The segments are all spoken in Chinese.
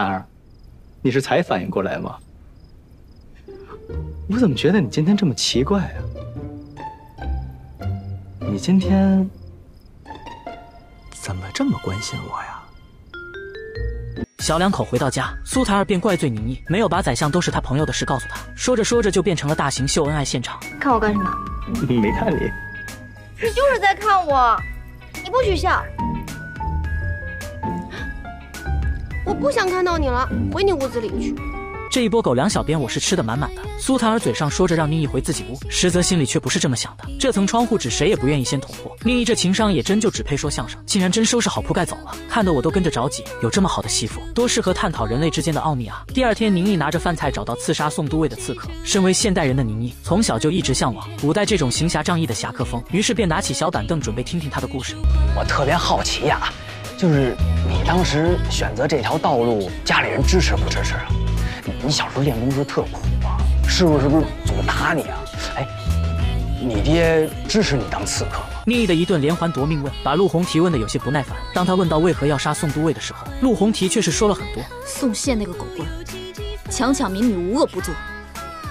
谭儿，你是才反应过来吗？我怎么觉得你今天这么奇怪啊？你今天怎么这么关心我呀？小两口回到家，苏檀儿便怪罪宁毅没有把宰相都是他朋友的事告诉他。说着说着就变成了大型秀恩爱现场。看我干什么？没看你。你就是在看我，你不许笑。我不想看到你了，回你屋子里去。这一波狗粮小编我是吃的满满的。苏檀儿嘴上说着让宁毅回自己屋，实则心里却不是这么想的。这层窗户纸谁也不愿意先捅破。宁毅这情商也真就只配说相声，竟然真收拾好铺盖走了，看得我都跟着着急。有这么好的媳妇，多适合探讨人类之间的奥秘啊！第二天，宁毅拿着饭菜找到刺杀宋都尉的刺客。身为现代人的宁毅，从小就一直向往古代这种行侠仗义的侠客风，于是便拿起小板凳准备听听他的故事。我特别好奇呀，就是你当时选择这条道路，家里人支持不支持啊？你小时候练功时特苦啊，师傅是不是总打你啊？哎，你爹支持你当刺客吗？宁毅的一顿连环夺命问，把陆红提问的有些不耐烦。当他问到为何要杀宋都尉的时候，陆红提却是说了很多。宋宪那个狗官，强抢民女无恶不作，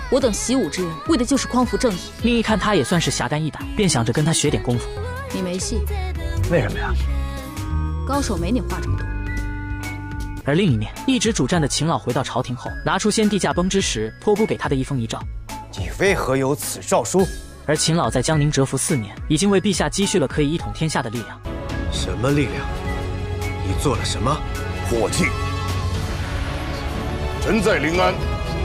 我等习武之人为的就是匡扶正义。宁毅看他也算是侠肝义胆，便想着跟他学点功夫。你没戏，为什么呀？高手没你话这么多。而另一面，一直主战的秦老回到朝廷后，拿出先帝驾崩之时托孤给他的一封遗诏。你为何有此诏书？而秦老在江宁蛰伏四年，已经为陛下积蓄了可以一统天下的力量。什么力量？你做了什么？火器。臣在临安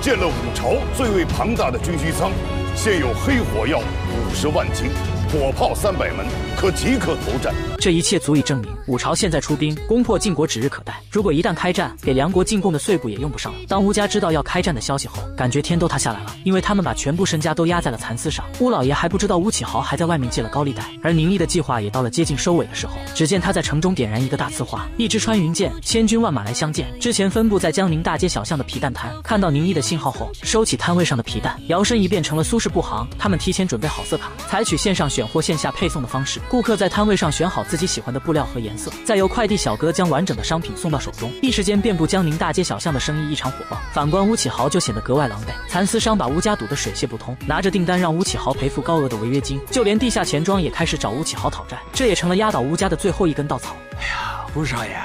建了五朝最为庞大的军需仓，现有黑火药五十万斤。火炮三百门，可即刻投战。这一切足以证明，五朝现在出兵攻破晋国指日可待。如果一旦开战，给梁国进贡的碎布也用不上了。当乌家知道要开战的消息后，感觉天都塌下来了，因为他们把全部身家都压在了蚕丝上。乌老爷还不知道乌启豪还在外面借了高利贷，而宁毅的计划也到了接近收尾的时候。只见他在城中点燃一个大呲花，一支穿云箭，千军万马来相见。之前分布在江宁大街小巷的皮蛋摊，看到宁毅的信号后，收起摊位上的皮蛋，摇身一变成了苏氏布行。他们提前准备好色卡，采取线上选货、线下配送的方式。顾客在摊位上选好自己喜欢的布料和颜色，再由快递小哥将完整的商品送到手中。一时间，遍布江宁大街小巷的生意异常火爆。反观乌启豪就显得格外狼狈，蚕丝商把乌家堵得水泄不通，拿着订单让乌启豪赔付高额的违约金，就连地下钱庄也开始找乌启豪讨债，这也成了压倒乌家的最后一根稻草。哎呀，乌少爷，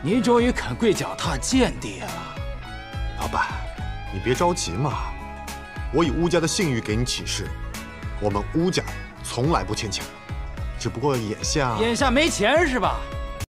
您终于肯跪脚踏见地了。老板，你别着急嘛，我以乌家的信誉给你起誓，我们乌家从来不欠钱，只不过眼下眼下没钱是吧？